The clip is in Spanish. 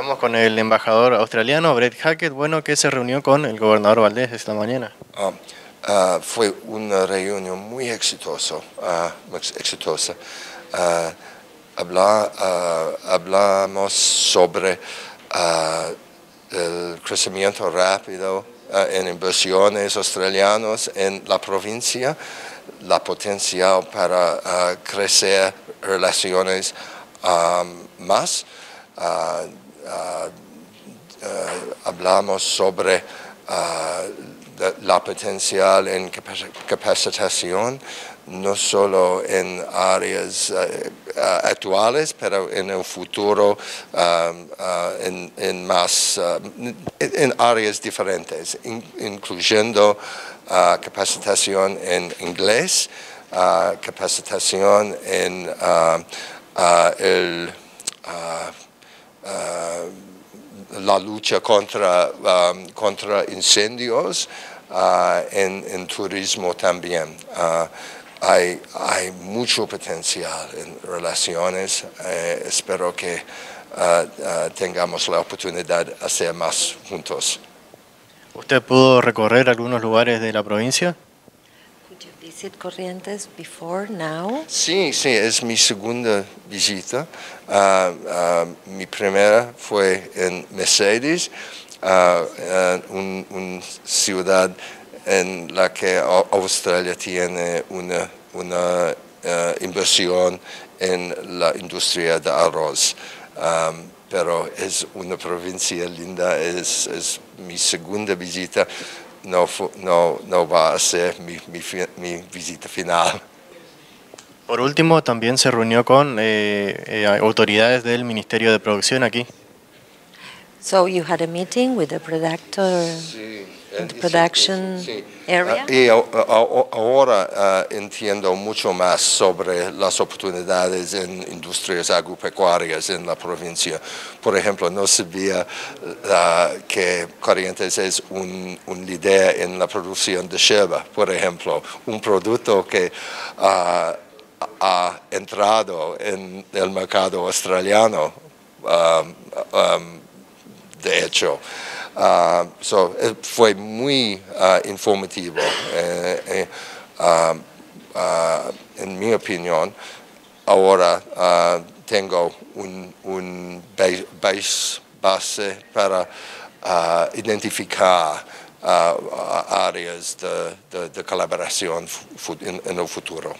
Estamos con el embajador australiano Brett Hackett, bueno, que se reunió con el gobernador Valdés esta mañana. Ah, ah, fue una reunión muy exitosa. ah, exitosa. Habla- hablamos sobre el crecimiento rápido en inversiones australianos en la provincia, la potencial para crecer relaciones más. Eh, hablamos sobre ah, la, potencial en capaci- capacitación, no solo en áreas eh, actuales, pero en el futuro en, más, en, áreas diferentes, in- incluyendo capacitación en inglés, capacitación en el ah, la lucha contra, um, contra incendios ah, en, en turismo también. Ah, hay, hay mucho potencial en relaciones. eh, espero que tengamos la oportunidad de hacer más juntos. ¿Usted pudo recorrer algunos lugares de la provincia? Corrientes before now? Sí, sí, es mi segunda visita. Ah, ah, mi primera fue en Mercedes, ah, ah, un- una ciudad en la que Au- Australia tiene una, inversión en la industria de arroz. Pero es una provincia linda, es mi segunda visita, no, no, no va a ser mi, mi mi visita final. Por último, también se reunió con eh, eh, autoridades del Ministerio de Producción aquí. So you had a meeting with the productor Sí, in the eh, production sí, sí. area? Ah, y a- a- ahora ah, entiendo mucho más sobre las oportunidades en industrias agropecuarias en la provincia. Por ejemplo, no sabía ah, que Corrientes es un, un líder en la producción de yerba, por ejemplo, un producto que ha entrado en el mercado australiano. De hecho. Ah, so, eh, fue muy ah, informativo. eh, ah, en mi opinión, ahora ah, tengo un, un ba- base, base para identificar áreas de, de- colaboración en el futuro.